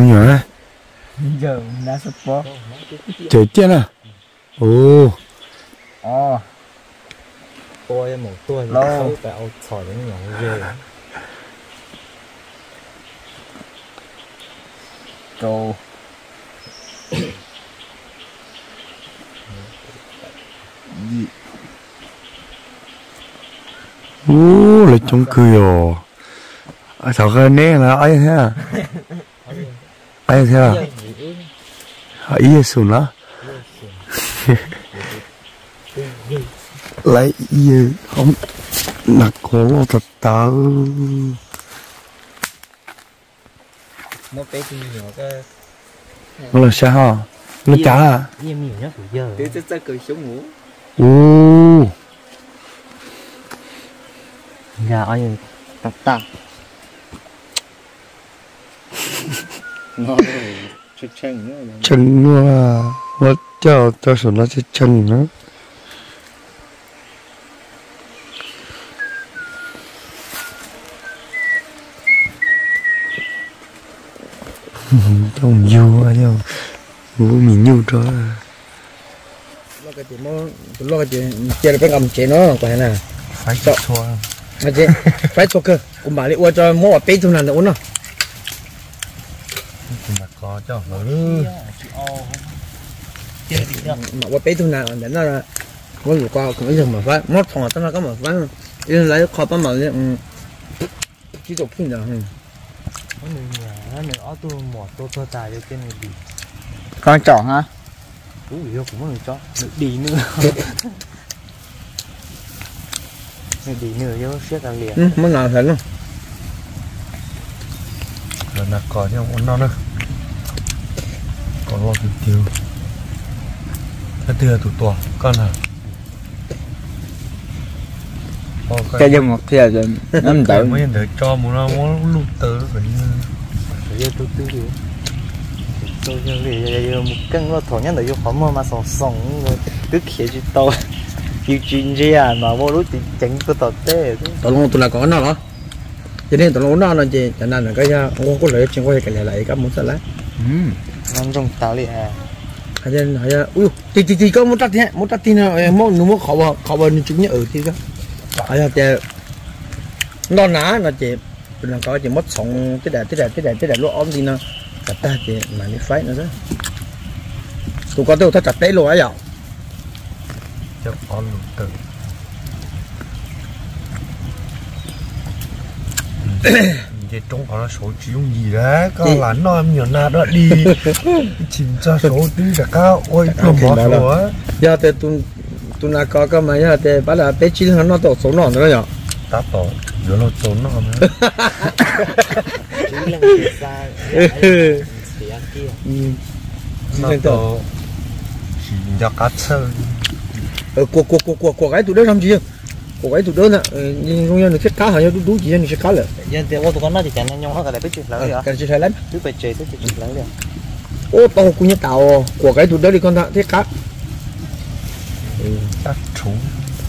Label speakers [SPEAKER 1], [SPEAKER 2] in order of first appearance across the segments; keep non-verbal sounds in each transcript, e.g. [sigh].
[SPEAKER 1] nhỏ đấy
[SPEAKER 2] giờ đã sắp bó
[SPEAKER 1] trời tiên à. Ồ.
[SPEAKER 2] Ờ.
[SPEAKER 3] Tôi một tôi
[SPEAKER 2] Lâu.
[SPEAKER 3] phải ao thỏi đến nhỏ về
[SPEAKER 2] cầu. Gì?
[SPEAKER 1] 오, là chung cười à sao cái nè là ai thế à ai thế à à ý xuống đó [laughs] lấy ý không nặc cổ thật tớ.
[SPEAKER 3] Nó bé thì nhỏ cái
[SPEAKER 1] nó là sao? Hả nó chả à?
[SPEAKER 3] Nhiều nhiều nhất của giờ.
[SPEAKER 2] Thế thế cười xuống ngủ.
[SPEAKER 1] 오
[SPEAKER 3] nhà ai
[SPEAKER 2] tạt tạt chết nữa là
[SPEAKER 1] chân nó nó cho cho số nó sẽ chân nữa trong nhiều à nhau ngủ mình nhiều cho.
[SPEAKER 2] Lo cái gì mà lo cái gì chơi được cái cầm chế nó quả này
[SPEAKER 1] phải
[SPEAKER 2] Sợ.
[SPEAKER 1] xóa
[SPEAKER 2] mà chế phải cho cơ. Cũng bảo đi qua cho mua bé thu nào nữa nó
[SPEAKER 1] cho ừ
[SPEAKER 2] mà qua bé thu nào để nó là có đủ qua cũng ít mà phải mất phòng tao nó có mà phải nên lấy kho bao mà ừ. Chỉ tục phun rồi
[SPEAKER 3] có người nhà người ở tôi mỏ tôi tôi tài cho trên này đi
[SPEAKER 2] con chọn ha
[SPEAKER 3] cũng hiểu cũng có người cho được đi nữa. [laughs] Người đi nữa cho siết là liền.
[SPEAKER 2] Ừ mới nào thấy luôn.
[SPEAKER 1] Là nó có nhau nó nữa còn lo cái tiêu cái tiêu tụt tua con à?
[SPEAKER 2] Cái dân một thì là năm
[SPEAKER 1] tự mới để cho muốn nó muốn lụt tớ phải
[SPEAKER 3] giờ tôi tư đi tôi giờ về giờ một cân nó thổ nhất là vô phẩm mà sống sống rồi cứ khía chỉ tôi yêu chuyện gì à mà vô lúc thì chẳng có tọt thế
[SPEAKER 2] tụi nó tụi nó có nó hả? Cho nên tụi nó nó nó chỉ cho nên là cái ông có lợi chuyện có thể cái lại cái muốn sao lấy
[SPEAKER 3] nằm trong tao liền à
[SPEAKER 2] hay là hay là ui thì thì thì có một tát thế một tát thì nó một nó một khẩu vào khẩu vào chúng nhớ ở thì đó hay là cái nó ná nó chỉ là có chỉ mất sống cái đại cái đại cái đại cái đại lúc ôm thì nó chặt ta chỉ mà nó phải nữa đó tụi con tôi ta chặt đấy luôn ấy à?
[SPEAKER 1] Cho con lụt [clears throat] tớ vậy trong có là số chịu gì đấy có
[SPEAKER 2] Đi.
[SPEAKER 1] là nó em nhiều na đó đi chìm ra số đi là cao ôi
[SPEAKER 2] À,
[SPEAKER 1] không
[SPEAKER 2] thì
[SPEAKER 1] bỏ
[SPEAKER 2] đó là-
[SPEAKER 1] số á
[SPEAKER 2] giờ thì tụi tụi nó có cái mà giờ thì bắt là bé chín nó tổ số nó nữa nhở
[SPEAKER 1] ta tổ rồi nó số nó nữa nó tổ chỉ cho cá sơ
[SPEAKER 2] ờ, của của của của của cái tụi đó làm gì của cái tụi nè ờ, nhưng không nhận được cá hả? Đủ đủ gì nên sẽ cá lợ
[SPEAKER 3] giờ thì ô tôi có nói thì chẳng nhau hết cái này biết chuyện lớn rồi
[SPEAKER 2] cái gì phải lấy
[SPEAKER 3] cứ phải chơi tới chuyện rồi
[SPEAKER 2] ô tao cũng như tao của cái tụi đó đi con ta thế cá.
[SPEAKER 1] Cá trú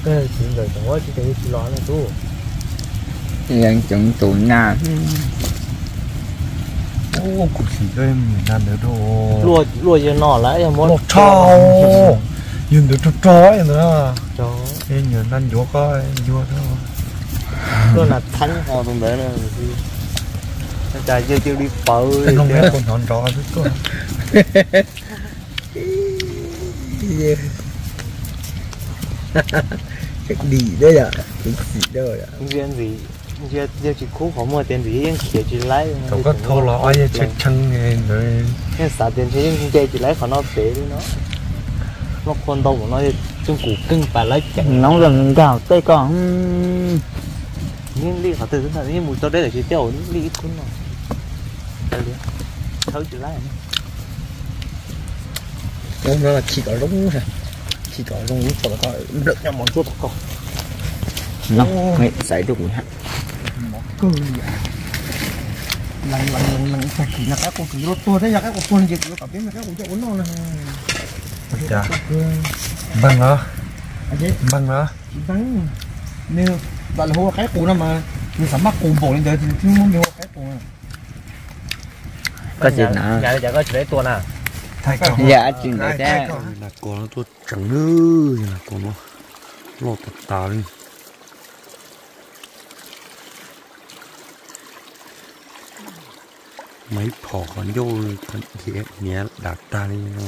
[SPEAKER 3] cái chuyện rồi đó chỉ để chỉ lo là tu
[SPEAKER 4] dân chúng tụi na.
[SPEAKER 1] Ô cụ chỉ cái mình ăn được đâu
[SPEAKER 3] lùa lùa cho nó lại muốn
[SPEAKER 1] một trâu nhìn được cho trói nữa.
[SPEAKER 3] Cho
[SPEAKER 1] nên nhờ ăn vô coi vô thôi.
[SPEAKER 3] Nó là thánh họ tụng đấy gì nó chạy chưa chưa đi bự
[SPEAKER 1] cái không biết con nhọn trò biết có.
[SPEAKER 2] Cái đi đấy à cái gì đó à
[SPEAKER 3] duyên gì. Giờ giờ chỉ cú không mua tiền gì nhưng chỉ chỉ lấy
[SPEAKER 1] cậu có thô là ai chết chân nghe rồi
[SPEAKER 3] nhưng xả tiền thì nhưng chơi chỉ lấy khỏi nó bể đi nó nó con đâu của nó chung củ cưng phải lấy chẳng
[SPEAKER 4] nóng gần gạo tây còn
[SPEAKER 3] nhưng đi khỏi từ thế nhưng mùi tao đấy là chỉ tiêu đi ít cuốn nào Đây đi. thấu chỉ lấy
[SPEAKER 2] nó nó là chỉ có đúng thôi. Chỉ có đúng cho nó được nhau món chút có
[SPEAKER 4] nó mày xảy được hả
[SPEAKER 2] cơ à lần lần lần lần phải chỉ là cái con kỳ lô tô thế là cái con con gì nó cảm thấy là cái con chỗ nó là
[SPEAKER 1] dạ. Băng đó
[SPEAKER 2] anh chứ
[SPEAKER 1] băng đó
[SPEAKER 2] bắn nếu bạn là hô cái cụ nào mà mình sắm mắc cụ bổ lên tới thì không mua cái cụ này
[SPEAKER 4] có gì nè
[SPEAKER 3] nhà giờ có chuyện tua nè
[SPEAKER 1] thay con
[SPEAKER 4] dạ chuyện đấy
[SPEAKER 1] là con nó tôi trắng nữa là con nó lo tạt tà đi. Mấy phò còn vô con dễ nhẹ đạt ta đi nó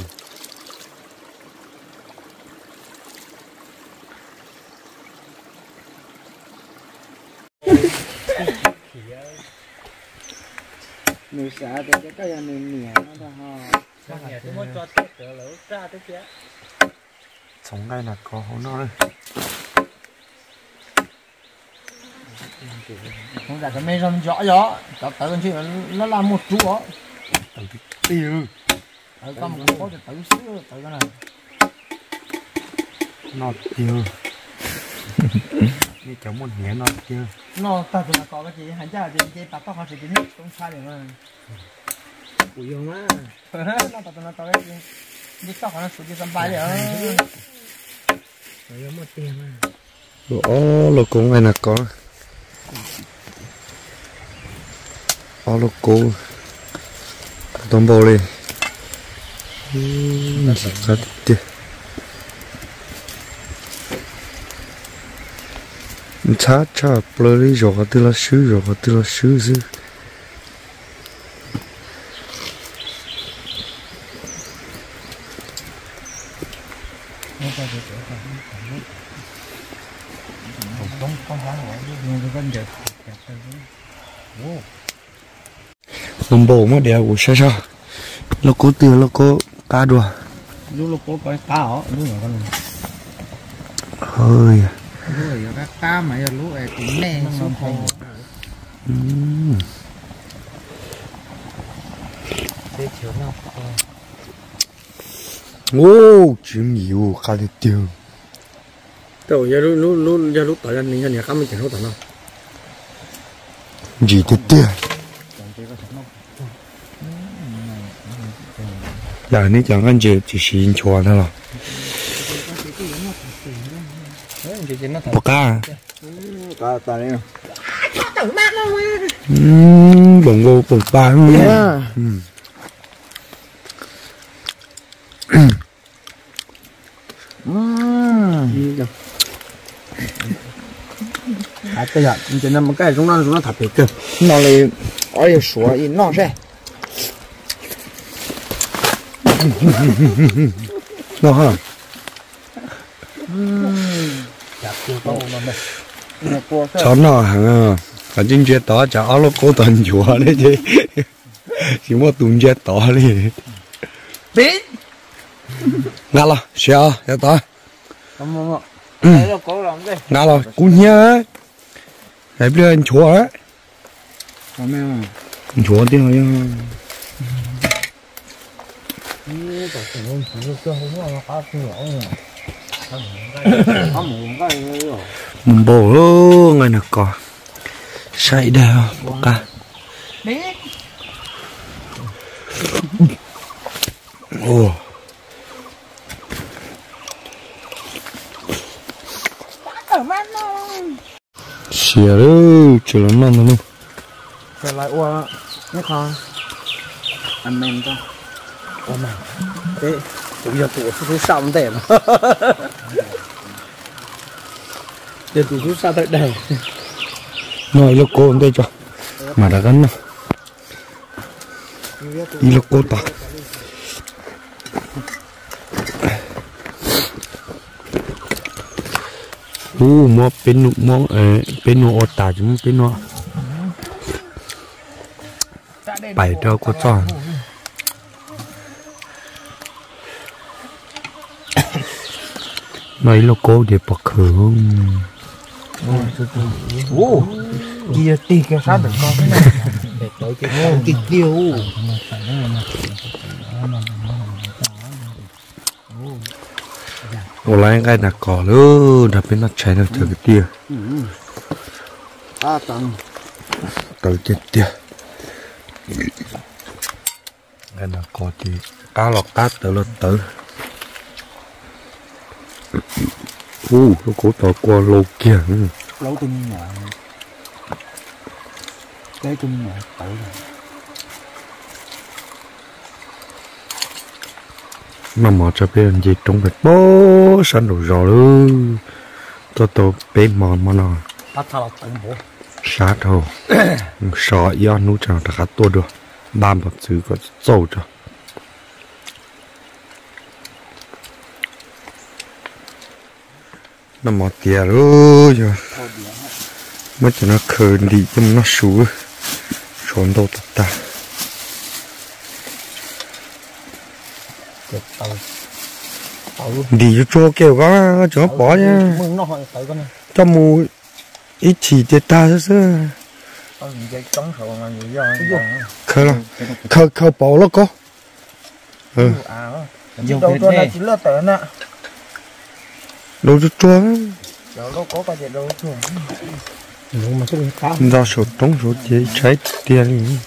[SPEAKER 4] người xã thì cái cái này nhẹ nó
[SPEAKER 3] ra kia
[SPEAKER 1] sống ngay là có hố nó đây.
[SPEAKER 2] Không phải cái mấy râm rõ rõ cho tới con chuyện nó là một chú đó
[SPEAKER 1] cái tiêu
[SPEAKER 2] ở con một có thể tự xứ tự cái này
[SPEAKER 1] nó tiêu [laughs] như cháu muốn nhẹ nó tiêu
[SPEAKER 2] nó ta tụi nó có cái gì ra thì cái bắt tóc họ sẽ cái nước sai được mà ui ông á nó ta tụi nó có cái gì đi tóc họ nó sụt đi sắm bài đấy rồi. Mất tiền mà
[SPEAKER 1] Ồ, lô cũng là có? Ồ, lô cũng Tông bò lên Chỉ có tiền có tư là sư rồi có tư là sư sư Tông bò mà đeo của sao sao Lô cố tiêu lô cố cá đùa.
[SPEAKER 2] Lúc lúc có cái cá ở lúc nào con
[SPEAKER 1] Ôi
[SPEAKER 2] lúc này cái cá mà lúc này cũng nè số
[SPEAKER 1] Ừm.
[SPEAKER 3] thế chiều nào
[SPEAKER 1] Ô, chim nhiều khá là tiêu.
[SPEAKER 2] Rồi giờ lúc lúc lúc giờ lúc tới anh nhà nhà cá mình chẳng có tận đâu
[SPEAKER 1] Gì thế tiêu Là ní chẳng ăn gì chỉ xin thôi là
[SPEAKER 2] chỉ chỉ nó
[SPEAKER 1] Bọc cá
[SPEAKER 4] tao đấy
[SPEAKER 1] Ừm, bồng ngô bồng ba. Ừm.
[SPEAKER 2] à cái giờ chỉ nằm cái chúng nó chúng nó thập biệt cơ.
[SPEAKER 4] Nó lại ở đây sủa ý nó sẽ
[SPEAKER 1] Nó hả Chó nó hả? Cả chính chuyện đó chả áo lô cố tần chùa đấy chứ. Chỉ một tùm chuyện đó đi.
[SPEAKER 2] Biết
[SPEAKER 1] Ngã
[SPEAKER 4] đấy là cố làm đây.
[SPEAKER 1] Ngã là, cũng nhớ Đấy bây giờ anh chùa ấy
[SPEAKER 4] không em
[SPEAKER 1] Anh chùa tiếng rồi
[SPEAKER 4] có một cái rồi
[SPEAKER 1] Mình bổ lô ngay nè có đeo bọc cá
[SPEAKER 2] biết
[SPEAKER 1] Ồ. Xìa đó, chỉ là non thôi
[SPEAKER 2] trở lại qua nhé con
[SPEAKER 4] anh em cho.
[SPEAKER 2] Thế tụi giờ tụi số sáu vấn giờ tụi số sao tới đây
[SPEAKER 1] Nói là cô đây cho. Mà đã gắn nó Đi là cô ta. U mua bên nụ mua ờ, bên nụ ô tà bên nụ Bảy có tròn. Nói là cô để bọc hưởng
[SPEAKER 2] ô kia tì cái sát được con cái này để tới cái ô tì tiêu
[SPEAKER 1] Ồ lại cái nạc cỏ nữa Đập bên nó cháy được từ cái tia.
[SPEAKER 4] À tầng.
[SPEAKER 1] Tới cái tia Cái nạc cỏ thì Cá lọt cá tự là tự u nó cổ tỏ qua lâu kia. Lô
[SPEAKER 4] tôi như mà cái tôi mà tự rồi.
[SPEAKER 1] Mà mò cho biết bên gì trong việc bố sẵn đủ rồi luôn Tô tôi bé mò mò nọ
[SPEAKER 2] bắt thao tự bố.
[SPEAKER 1] Sát hồ sợ do nút chẳng đã khá tua được đam vật chứ có sâu cho. Nó mò luôn rồi mới cho nó khờ đi cho nó xuống trốn đâu tất ta. Đi cho kêu bỏ nha.
[SPEAKER 2] mừng nó con này.
[SPEAKER 1] Cho mù ít chỉ để ta chứ khờ là khờ khờ bỏ nó có. Ừ.
[SPEAKER 2] À đầu tuần là chỉ là tớ nè
[SPEAKER 1] đâu cho chua
[SPEAKER 2] đâu đâu có cái gì đâu thôi nhưng mà cái cá.
[SPEAKER 1] Ra số trống số chế trái tiền.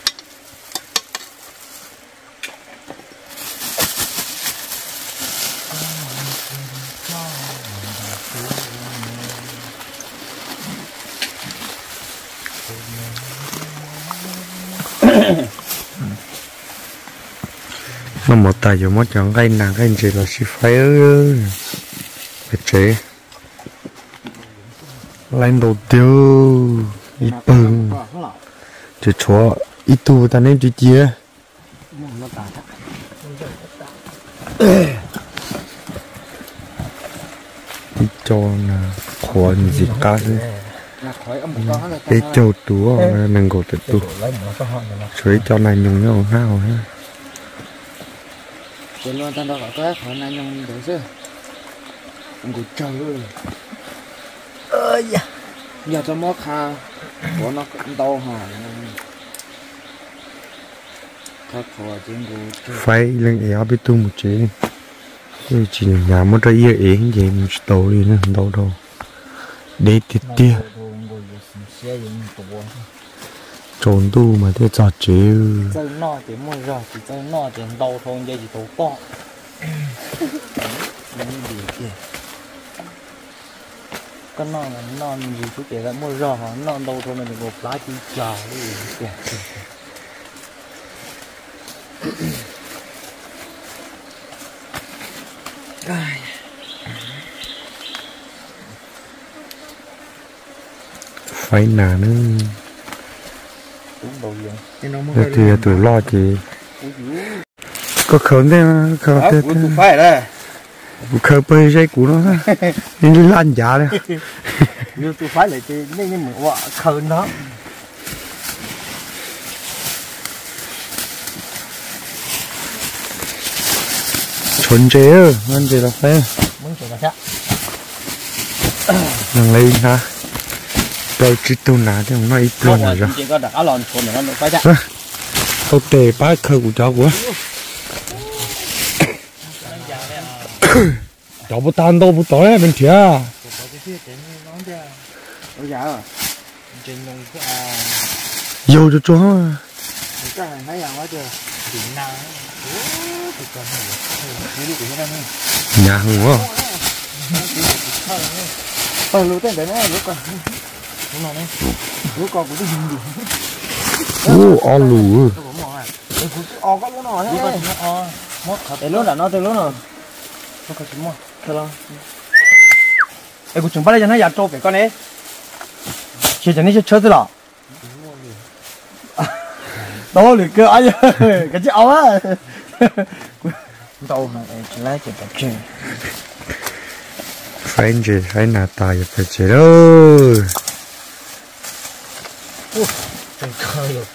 [SPEAKER 1] Nó một tài giờ mất chọn cái nàng cái gì là chỉ phải ơi chế. Lên đồ tiêu ít bừng. Chỉ cho ít tu ta nên chỉ chia ít cho là khoan gì cả chứ
[SPEAKER 2] là khỏi
[SPEAKER 1] tú nâng cổ tự tu.
[SPEAKER 2] Lấy
[SPEAKER 1] cho này nhung nhau hao ha.
[SPEAKER 4] Tôi luôn tao đó có khỏi này nhung, được chứ? Ông cứ trời ơi.
[SPEAKER 2] Ơi da.
[SPEAKER 4] Giờ cho móc ha. Của nó cũng đau hả Thật khó trên của
[SPEAKER 1] phải lên éo biết tu một chế. Tôi chỉ nhà mất ra yêu ế gì mình tổ đi nữa đâu đâu để tiết tia trốn tu mà thế trò chế.
[SPEAKER 2] Chơi no thì mua rồi thì chơi no thì đầu thôi giờ chỉ đầu [laughs] to cái no là no gì chú kể là mua rồi nó đầu thôi mình một lá chỉ chờ đi
[SPEAKER 1] phải nà nữa
[SPEAKER 4] Thì
[SPEAKER 1] tuổi lo chị. Có khớm thế mà khớm thế
[SPEAKER 2] tụi phải đây
[SPEAKER 1] khớm bơi dây của nó nên lan giá đấy.
[SPEAKER 2] Như tụi phải lại thì nên như mình khờ nó.
[SPEAKER 1] Chuẩn chế ơ chị là phải
[SPEAKER 2] muốn chơi là sao
[SPEAKER 1] thằng lấy ha. Tôi chỉ tu nà thì nó ít luôn rồi.
[SPEAKER 2] chỉ có đã lòn thôn nó nó phải chắc
[SPEAKER 1] tôi tề bá khơi của cháu của bố tan đâu bố tối bên
[SPEAKER 4] dạ
[SPEAKER 2] à
[SPEAKER 1] vô cho chó
[SPEAKER 4] Cái này rằng quá chưa
[SPEAKER 2] điện năng
[SPEAKER 1] nhà hùng quá
[SPEAKER 4] Ờ lưu tên để nó lúc còn
[SPEAKER 2] đúng rồi đấy
[SPEAKER 4] Lúc còn cũng cái gì
[SPEAKER 1] ô o lù
[SPEAKER 2] à
[SPEAKER 4] Ờ có nói
[SPEAKER 2] đi
[SPEAKER 4] thế
[SPEAKER 2] để luôn là nó từ luôn rồi có chúng mò thôi lo của chúng bắt đây cho nó giặt trâu phải con ấy chỉ cho nó chơi thôi là đó là cái ai cái chiếc áo á đâu mà chỉ lấy cái tập chơi
[SPEAKER 1] phải gì phải nà tài phải chế đâu
[SPEAKER 2] chơi khơi được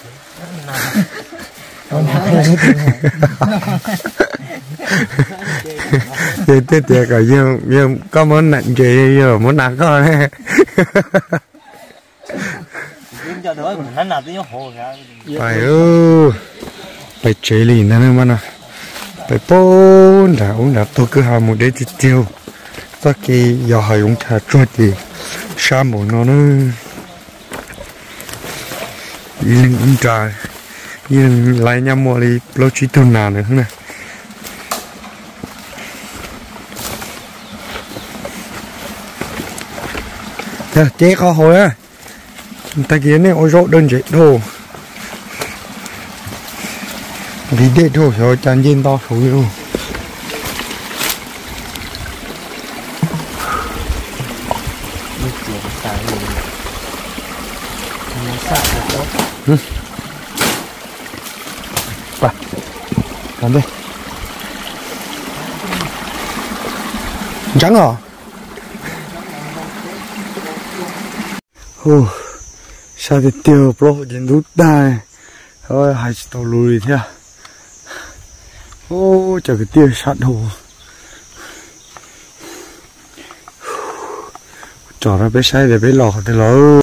[SPEAKER 1] thế thế thế cả nhưng nhưng có muốn nặng chế giờ muốn nặng con đấy
[SPEAKER 2] nhưng cho đỡ mình hắn nào tới hồ ra
[SPEAKER 1] phải ơ phải chế lì nữa mà nè phải bốn đã uống đã tôi cứ hàng một đế chỉ tiêu. Tất kỳ giờ hay uống trà chua thì sa một nó nữa? Yên uống trà. Yên lại nhau mua đi lâu chỉ tuần nào nữa nè nè chế có hồi á ta kiến này ôi rộ đơn dễ đồ vì để đồ rồi chán nhìn to số
[SPEAKER 4] rồi Ừ. Bà,
[SPEAKER 1] làm đi. Trắng hả? Ô sao thì tiêu pro nhìn đút đai. Thôi, hai tàu lùi thế ô chờ cái tiêu sát hồ. Cho ra bé sai để bé lò thì lò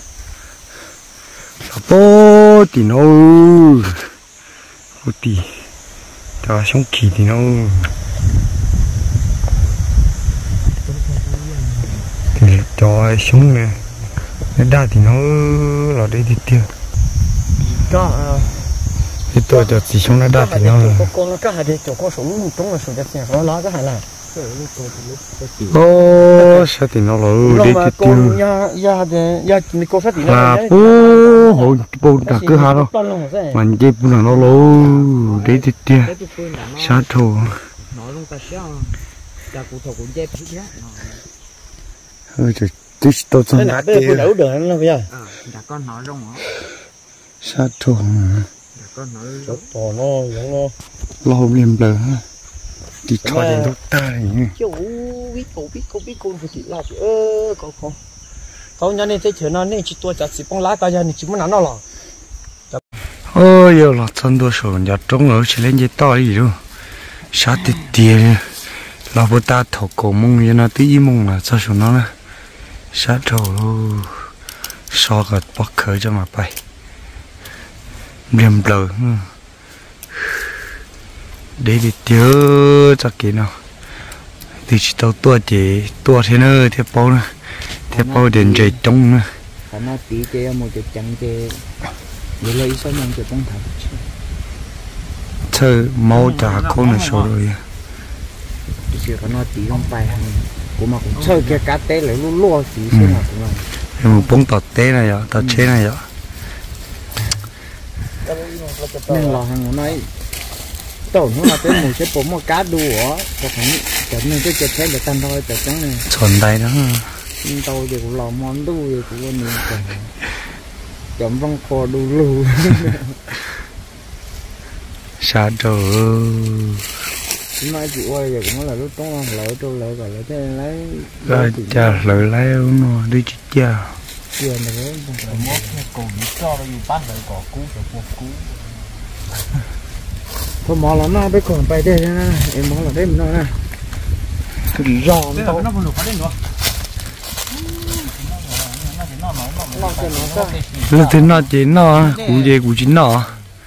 [SPEAKER 1] sao bố thì nó ô tì. Cho sống kỳ thì nó thì cho sống nè nó đa thì nó là đây thì tiêu
[SPEAKER 2] có
[SPEAKER 1] thì tôi cho chỉ sống nó đa thì nó
[SPEAKER 2] có con nó cái hai thì chỗ có súng trúng là súng đẹp nhẹ nó lá cái hai là.
[SPEAKER 1] Ô sao thì nó là
[SPEAKER 2] rồi
[SPEAKER 1] đây
[SPEAKER 2] mà
[SPEAKER 1] thì
[SPEAKER 2] con
[SPEAKER 1] tiêu
[SPEAKER 2] ya ya thì ya mình có sát thì nó
[SPEAKER 1] là bố hồi bố đã cứ hà đâu mà dây bố nó lô đây thì tiêu
[SPEAKER 4] cái cái phương là nó
[SPEAKER 1] sát hồ
[SPEAKER 4] nó luôn ta sao cha cụ thổ cũng dép chút nhá.
[SPEAKER 1] Ơi trời tôi tôi
[SPEAKER 2] cái
[SPEAKER 1] xong đã tiêu
[SPEAKER 2] đỡ đỡ nó bây giờ
[SPEAKER 4] đã con nói rong hả
[SPEAKER 1] sát hồ
[SPEAKER 4] đã con nói
[SPEAKER 2] chỗ to nó giống nó
[SPEAKER 1] lo liềm lờ ha thì cho đến lúc ta này nhỉ
[SPEAKER 2] chú biết cô biết cô biết cô phải chỉ là ơ có có có nhà này thấy chuyện nó nên chỉ tua chặt chỉ bông lá cả nhà này chỉ muốn nắn nó lò
[SPEAKER 1] ôi giờ là chân đua sổ nhà trống ở chỉ lên dây to gì đâu sát tiền là bữa ta thổ cổ mông như nó tí mông là sao sổ nó nữa sát thổ so gật bắc khởi cho mà bay. Liềm lờ để đi tiêu cho kỹ nào. Thì chỉ tao tua chỉ tua thế nữa thế bao nữa thế bao đến trời trống nữa
[SPEAKER 4] phải nó tí chơi một chút chẳng vậy là ý sao mình chơi bông thật.
[SPEAKER 1] Chơi mau trả con là số rồi.
[SPEAKER 4] Chỉ có nó tí không phải hàng của mà cũng chơi cái cá té lại luôn lua tí xem nào cũng là
[SPEAKER 1] mà bông tọt té này rồi tọt chế này rồi
[SPEAKER 4] nên là hàng của nó ấy tổ nó là tới một cái bố một cá đu ở có phải chấm nên cái chật thế để tan thôi chật trắng này
[SPEAKER 1] chuẩn đây đó.
[SPEAKER 4] nhưng tôi thì cũng làm món đu thì cũng mình. Chấm chấm văng kho đu lù
[SPEAKER 1] xa trời
[SPEAKER 4] nói chị quay giờ cũng là lúc làm lỡ tôi lỡ rồi lỡ thế lấy
[SPEAKER 1] rồi cha lợi lấy nó đi chết cha
[SPEAKER 4] đấy
[SPEAKER 2] mót này cổ nó cho nó dùng bắt rồi cỏ cú rồi cua cú. [laughs]
[SPEAKER 4] Thôi mò là nó bây còn bay đây nè em mò là đây mình nói nè
[SPEAKER 1] cái giò
[SPEAKER 2] giờ nó còn được phát đến nữa.
[SPEAKER 4] Nó sao
[SPEAKER 1] nó nó chỉ nó cú gì cú chính nó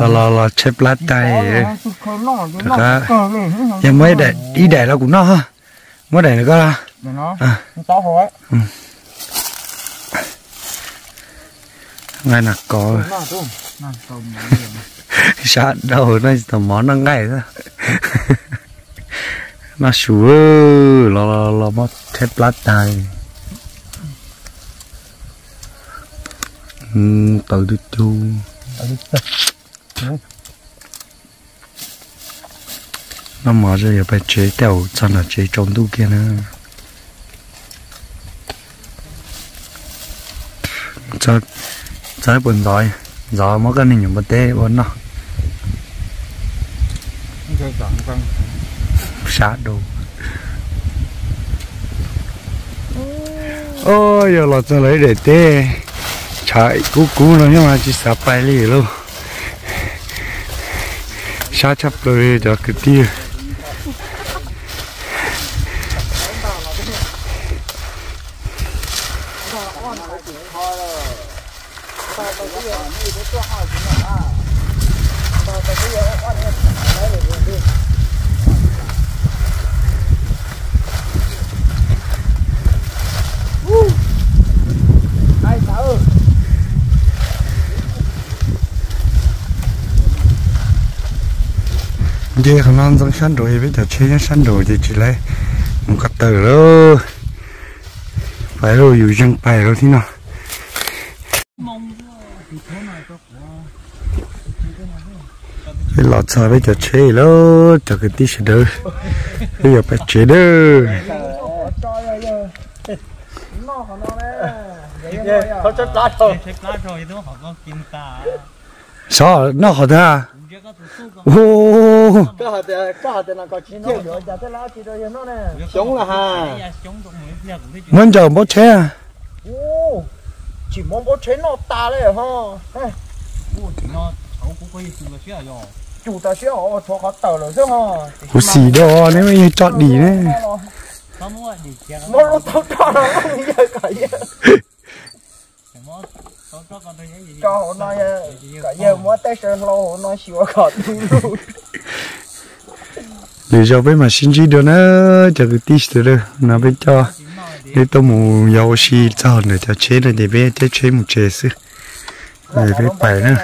[SPEAKER 1] là là là chép lá tay Thật ra em mới để đi để nó cũng nó ha. Mới để nó có là ngay là có. [laughs] Sát đầu nó tầm món nó ngay đó. Nó sủa là là là mất thép lá tay ừ, tự đi chu. Nó mở ra giờ phải chế tèo cho nó chế trong tu kia nữa? Cho cho buồn rồi? Giờ mới cái này những vấn đề bọn nó. Sát đồ. Ôi giờ là cho lấy để tê chạy, cú cú nó nhưng mà chỉ sắp bay lì luôn xa chắp rồi cho cái tia Woo! Ai sao? giờ không ăn giống sắn rồi bây giờ chế sắn rồi thì chỉ lấy một cái tờ rồi. Phải rồi dùng dân bài rồi thì nào. Cái lọt sao bây giờ chế đó cho cái tí sẽ đỡ. Bây giờ phải chế đó sao nó
[SPEAKER 3] họ ra.
[SPEAKER 1] Ô
[SPEAKER 2] Cái hạt cái hạt nó có chín rồi, giờ cái lá chỉ rồi nó nè. Sống là ha.
[SPEAKER 3] Sống giờ
[SPEAKER 1] à
[SPEAKER 2] Ô, chỉ mong có chế nó ta đấy ha.
[SPEAKER 3] Ủa thì nó cháu cũng có gì là chưa rồi.
[SPEAKER 2] Chủ ta sẽ họ cho họ rồi chứ ha.
[SPEAKER 1] có xì đồ nếu mà chọn đi đấy
[SPEAKER 3] Nó.
[SPEAKER 2] Mà nó tao cho nó không giờ cả
[SPEAKER 3] gì.
[SPEAKER 2] Cho họ nói cả giờ mua tay sơn lô họ nói xíu cả luôn.
[SPEAKER 1] để cho bên mà xin chỉ được nữa cho cái tí sẽ được nó bên cho. Để tôi muốn yêu xì cho nữa cho chế này để bên chế chế một chế sư để bên bài nữa